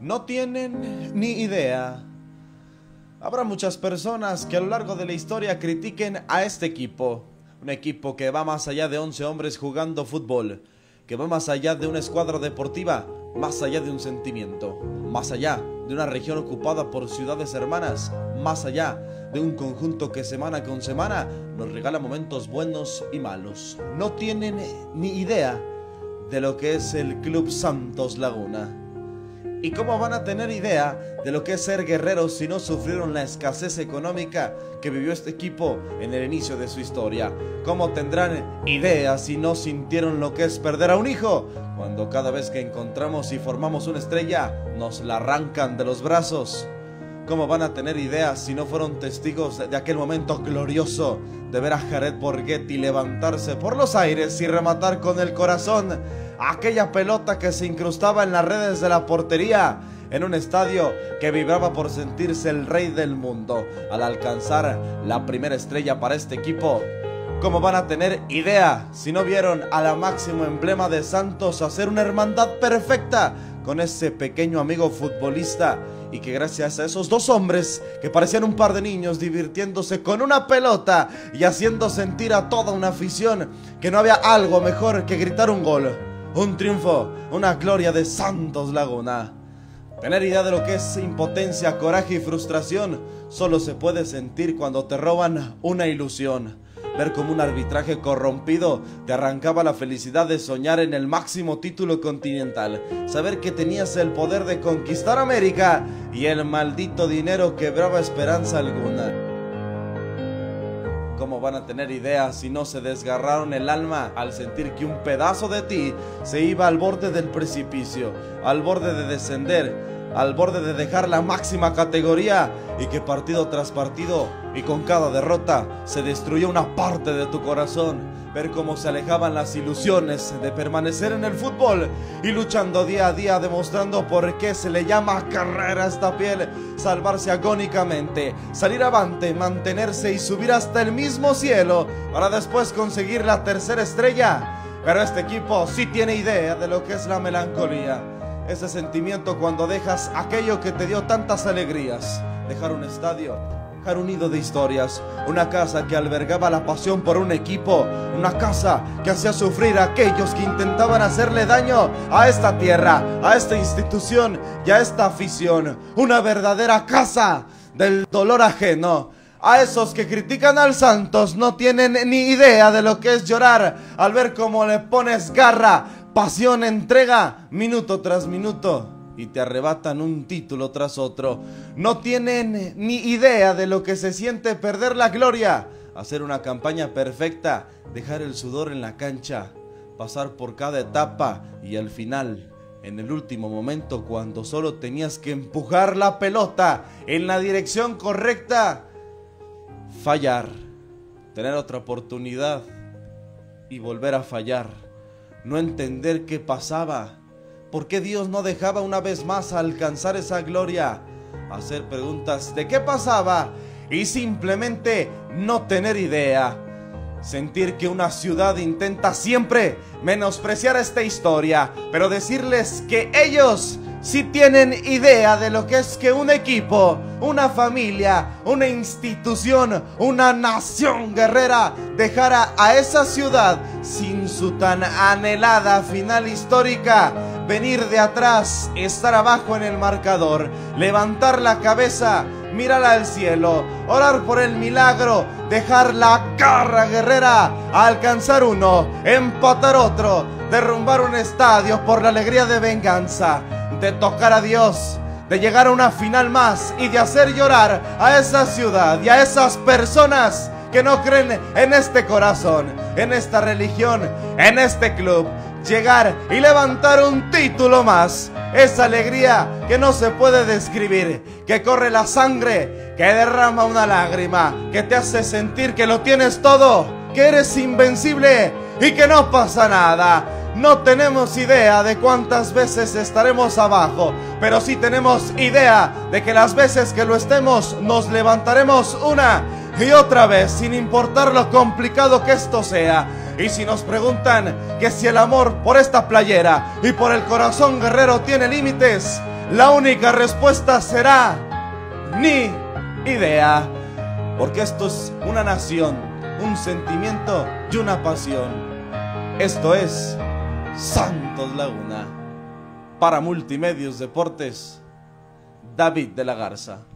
No tienen ni idea. Habrá muchas personas que a lo largo de la historia critiquen a este equipo. Un equipo que va más allá de 11 hombres jugando fútbol. Que va más allá de una escuadra deportiva. Más allá de un sentimiento. Más allá de una región ocupada por ciudades hermanas. Más allá de un conjunto que semana con semana nos regala momentos buenos y malos. No tienen ni idea de lo que es el Club Santos Laguna. ¿Y cómo van a tener idea de lo que es ser guerreros si no sufrieron la escasez económica que vivió este equipo en el inicio de su historia? ¿Cómo tendrán idea si no sintieron lo que es perder a un hijo? Cuando cada vez que encontramos y formamos una estrella, nos la arrancan de los brazos. ¿Cómo van a tener ideas si no fueron testigos de aquel momento glorioso de ver a Jared Borghetti levantarse por los aires y rematar con el corazón aquella pelota que se incrustaba en las redes de la portería? en un estadio que vibraba por sentirse el rey del mundo al alcanzar la primera estrella para este equipo. ¿Cómo van a tener idea si no vieron a la máximo emblema de Santos hacer una hermandad perfecta con ese pequeño amigo futbolista y que gracias a esos dos hombres que parecían un par de niños divirtiéndose con una pelota y haciendo sentir a toda una afición que no había algo mejor que gritar un gol, un triunfo, una gloria de Santos Laguna. Tener idea de lo que es impotencia, coraje y frustración solo se puede sentir cuando te roban una ilusión ver cómo un arbitraje corrompido te arrancaba la felicidad de soñar en el máximo título continental, saber que tenías el poder de conquistar América y el maldito dinero quebraba esperanza alguna. ¿Cómo van a tener ideas si no se desgarraron el alma al sentir que un pedazo de ti se iba al borde del precipicio, al borde de descender, al borde de dejar la máxima categoría y que partido tras partido y con cada derrota se destruyó una parte de tu corazón. Ver cómo se alejaban las ilusiones de permanecer en el fútbol y luchando día a día demostrando por qué se le llama carrera a esta piel, salvarse agónicamente, salir avante, mantenerse y subir hasta el mismo cielo para después conseguir la tercera estrella. Pero este equipo sí tiene idea de lo que es la melancolía ese sentimiento cuando dejas aquello que te dio tantas alegrías. Dejar un estadio, dejar un nido de historias, una casa que albergaba la pasión por un equipo, una casa que hacía sufrir a aquellos que intentaban hacerle daño a esta tierra, a esta institución y a esta afición. Una verdadera casa del dolor ajeno. A esos que critican al Santos no tienen ni idea de lo que es llorar al ver cómo le pones garra pasión, entrega, minuto tras minuto, y te arrebatan un título tras otro. No tienen ni idea de lo que se siente perder la gloria, hacer una campaña perfecta, dejar el sudor en la cancha, pasar por cada etapa y al final, en el último momento, cuando solo tenías que empujar la pelota en la dirección correcta, fallar, tener otra oportunidad y volver a fallar no entender qué pasaba, por qué Dios no dejaba una vez más alcanzar esa gloria, hacer preguntas de qué pasaba y simplemente no tener idea. Sentir que una ciudad intenta siempre menospreciar esta historia, pero decirles que ellos si tienen idea de lo que es que un equipo, una familia, una institución, una nación guerrera dejara a esa ciudad sin su tan anhelada final histórica, venir de atrás, estar abajo en el marcador, levantar la cabeza, mirar al cielo, orar por el milagro, dejar la garra guerrera, alcanzar uno, empatar otro, derrumbar un estadio por la alegría de venganza de tocar a Dios, de llegar a una final más y de hacer llorar a esa ciudad y a esas personas que no creen en este corazón, en esta religión, en este club. Llegar y levantar un título más. Esa alegría que no se puede describir, que corre la sangre, que derrama una lágrima, que te hace sentir que lo tienes todo, que eres invencible y que no pasa nada. No tenemos idea de cuántas veces estaremos abajo, pero sí tenemos idea de que las veces que lo estemos nos levantaremos una y otra vez, sin importar lo complicado que esto sea. Y si nos preguntan que si el amor por esta playera y por el corazón guerrero tiene límites, la única respuesta será ni idea. Porque esto es una nación, un sentimiento y una pasión. Esto es Santos Laguna. Para Multimedios Deportes, David de la Garza.